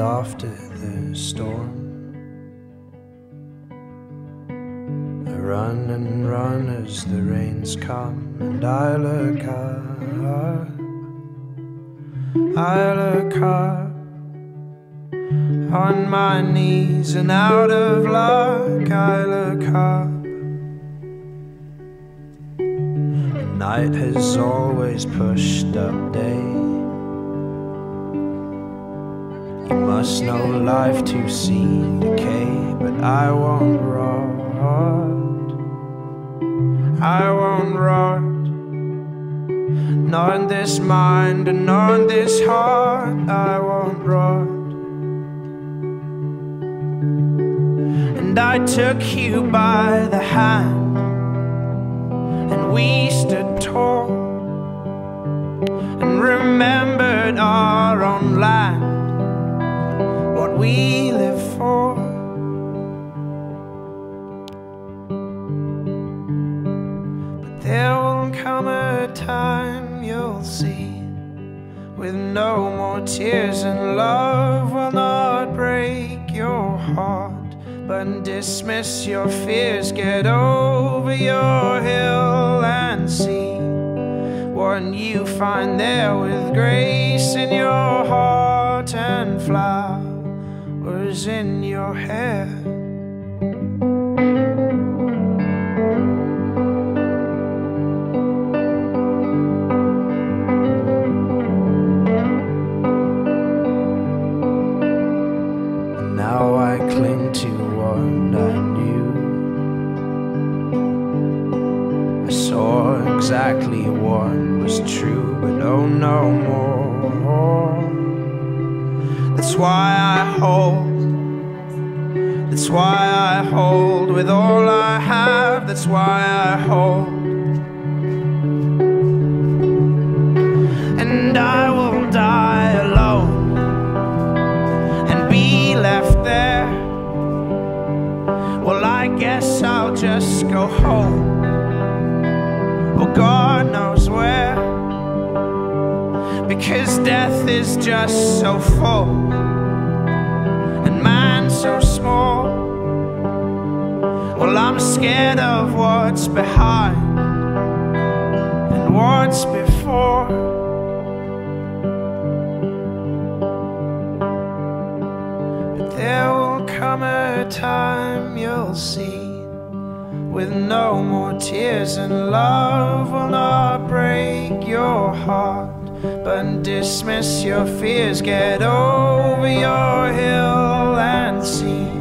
after the storm. I run and run as the rains come, and I look up. I look up on my knees and out of luck. I look up. night has always pushed up day. You must know life to see decay, but I won't rot. I won't rot. Not in this mind and not in this heart, I won't rot. And I took you by the hand and we stood tall and remembered our we live for. But there will come a time you'll see with no more tears, and love will not break your heart. But dismiss your fears, get over your hill and see what you find there with grace in your heart and in your hair. And now I cling to what I knew. I saw exactly what was true, but oh no more. That's why I hold. That's why I hold with all I have. That's why I hold. And I will die alone and be left there. Well, I guess I'll just go home. Well, God knows where. Because death is just so full and man so small. Well, I'm scared of what's behind and what's before. But there will come a time you'll see with no more tears, and love will not break your heart. But dismiss your fears, get over your hill and see.